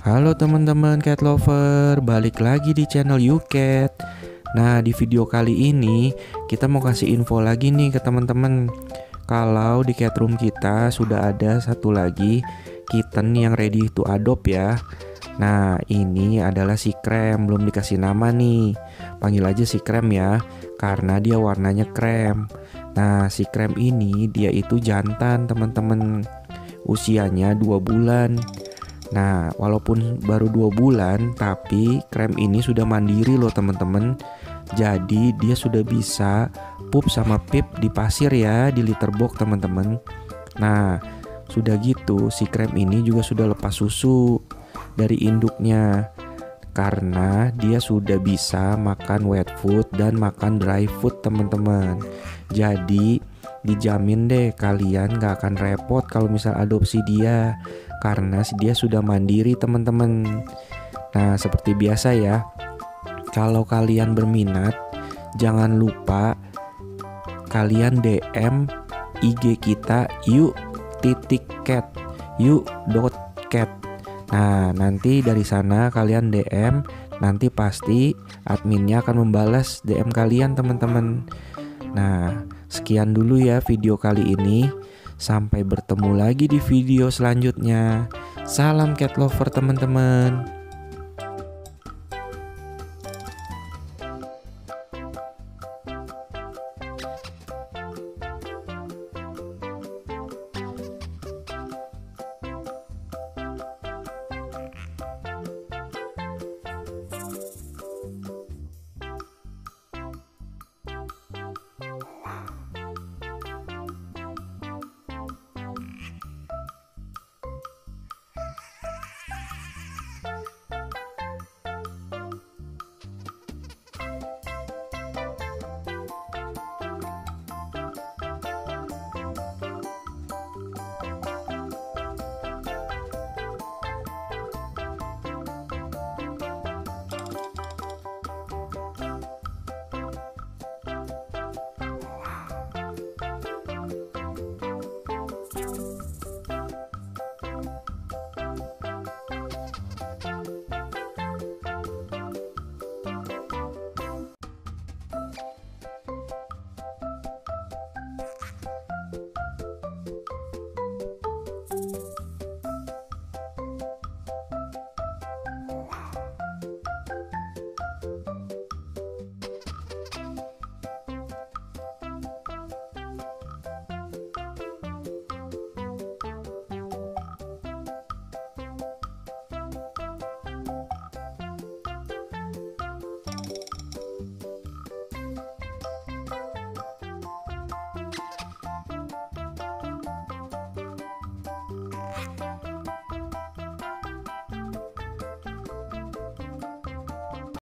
Halo teman-teman cat lover, balik lagi di channel YouCat. Nah, di video kali ini kita mau kasih info lagi nih ke teman-teman. Kalau di cat room kita sudah ada satu lagi kitten yang ready to adopt ya. Nah, ini adalah si krem, belum dikasih nama nih. Panggil aja si krem ya, karena dia warnanya krem. Nah, si krem ini dia itu jantan, teman-teman. Usianya 2 bulan. Nah, walaupun baru dua bulan, tapi krem ini sudah mandiri loh teman-teman. Jadi dia sudah bisa pup sama pip di pasir ya di liter box teman-teman. Nah, sudah gitu si krem ini juga sudah lepas susu dari induknya karena dia sudah bisa makan wet food dan makan dry food teman-teman. Jadi dijamin deh kalian gak akan repot kalau misal adopsi dia karena dia sudah mandiri teman-teman. Nah seperti biasa ya, kalau kalian berminat jangan lupa kalian DM IG kita yuk titik cat yuk dot cat. Nah nanti dari sana kalian DM nanti pasti adminnya akan membalas DM kalian teman-teman. Nah sekian dulu ya video kali ini. Sampai bertemu lagi di video selanjutnya. Salam cat lover teman-teman.